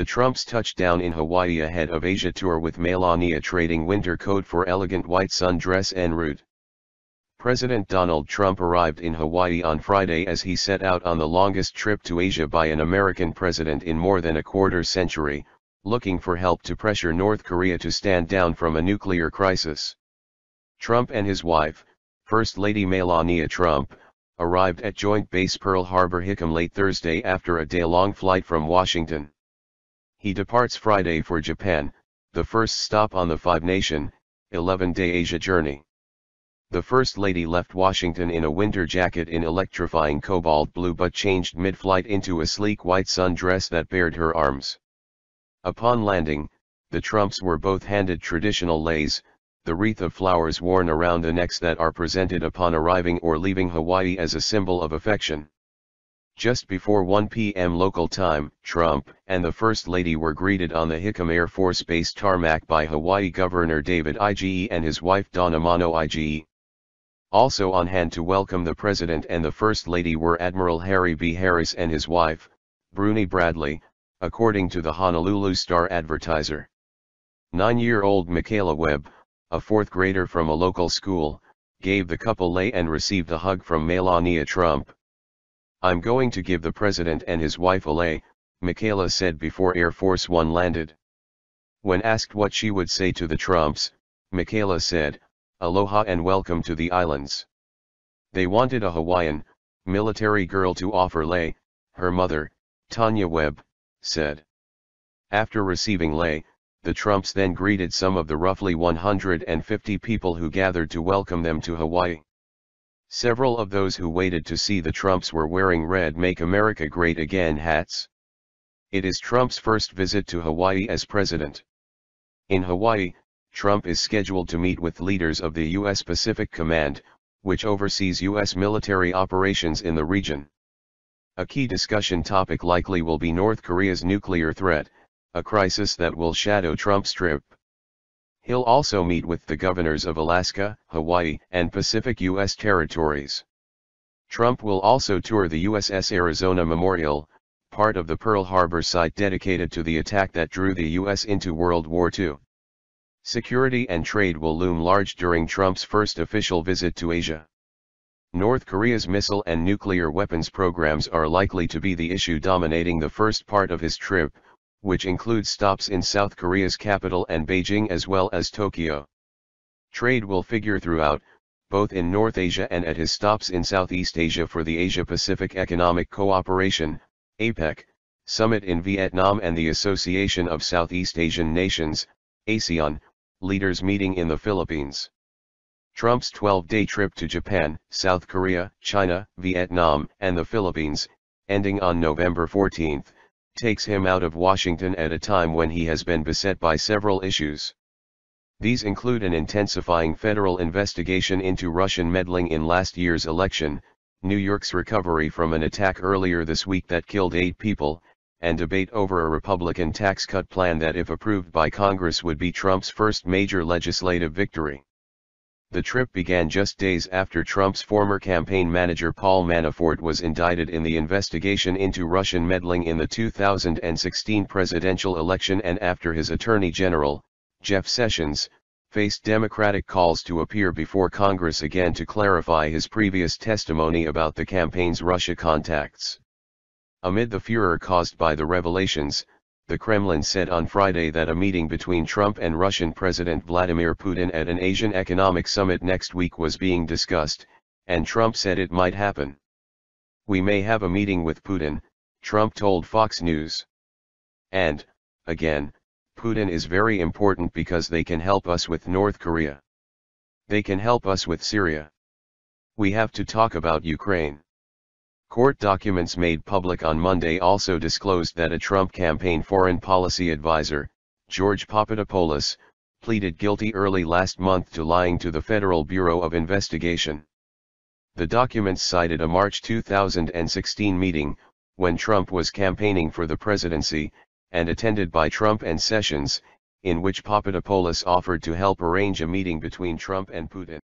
The Trumps touched down in Hawaii ahead of Asia tour with Melania trading winter coat for elegant white sundress en route. President Donald Trump arrived in Hawaii on Friday as he set out on the longest trip to Asia by an American president in more than a quarter century, looking for help to pressure North Korea to stand down from a nuclear crisis. Trump and his wife, First Lady Melania Trump, arrived at Joint Base Pearl Harbor Hickam late Thursday after a day-long flight from Washington. He departs Friday for Japan, the first stop on the five-nation, 11-day Asia journey. The First Lady left Washington in a winter jacket in electrifying cobalt blue but changed mid-flight into a sleek white sundress that bared her arms. Upon landing, the Trumps were both handed traditional leis, the wreath of flowers worn around the necks that are presented upon arriving or leaving Hawaii as a symbol of affection. Just before 1 p.m. local time, Trump and the First Lady were greeted on the Hickam Air Force Base tarmac by Hawaii Governor David Ige and his wife Dawn Amano-Ige. Also on hand to welcome the President and the First Lady were Admiral Harry B. Harris and his wife, Bruni Bradley, according to the Honolulu Star Advertiser. Nine-year-old Michaela Webb, a fourth grader from a local school, gave the couple lei and received a hug from Melania Trump. I'm going to give the president and his wife a lei, Michaela said before Air Force One landed. When asked what she would say to the Trumps, Michaela said, Aloha and welcome to the islands. They wanted a Hawaiian, military girl to offer lei, her mother, Tanya Webb, said. After receiving lei, the Trumps then greeted some of the roughly 150 people who gathered to welcome them to Hawaii. Several of those who waited to see the Trumps were wearing red Make America Great Again hats. It is Trump's first visit to Hawaii as president. In Hawaii, Trump is scheduled to meet with leaders of the U.S. Pacific Command, which oversees U.S. military operations in the region. A key discussion topic likely will be North Korea's nuclear threat, a crisis that will shadow Trump's trip. He'll also meet with the governors of Alaska, Hawaii, and Pacific U.S. territories. Trump will also tour the USS Arizona Memorial, part of the Pearl Harbor site dedicated to the attack that drew the U.S. into World War II. Security and trade will loom large during Trump's first official visit to Asia. North Korea's missile and nuclear weapons programs are likely to be the issue dominating the first part of his trip, which includes stops in South Korea's capital and Beijing as well as Tokyo. Trade will figure throughout, both in North Asia and at his stops in Southeast Asia for the Asia-Pacific Economic Cooperation, APEC, summit in Vietnam and the Association of Southeast Asian Nations, ASEAN, leaders meeting in the Philippines. Trump's 12-day trip to Japan, South Korea, China, Vietnam, and the Philippines, ending on November 14, takes him out of Washington at a time when he has been beset by several issues. These include an intensifying federal investigation into Russian meddling in last year's election, New York's recovery from an attack earlier this week that killed eight people, and debate over a Republican tax cut plan that if approved by Congress would be Trump's first major legislative victory. The trip began just days after Trump's former campaign manager Paul Manafort was indicted in the investigation into Russian meddling in the 2016 presidential election and after his attorney general, Jeff Sessions, faced Democratic calls to appear before Congress again to clarify his previous testimony about the campaign's Russia contacts. Amid the furor caused by the revelations, the Kremlin said on Friday that a meeting between Trump and Russian President Vladimir Putin at an Asian Economic Summit next week was being discussed, and Trump said it might happen. We may have a meeting with Putin, Trump told Fox News. And, again, Putin is very important because they can help us with North Korea. They can help us with Syria. We have to talk about Ukraine. Court documents made public on Monday also disclosed that a Trump campaign foreign policy advisor, George Papadopoulos, pleaded guilty early last month to lying to the Federal Bureau of Investigation. The documents cited a March 2016 meeting, when Trump was campaigning for the presidency, and attended by Trump and Sessions, in which Papadopoulos offered to help arrange a meeting between Trump and Putin.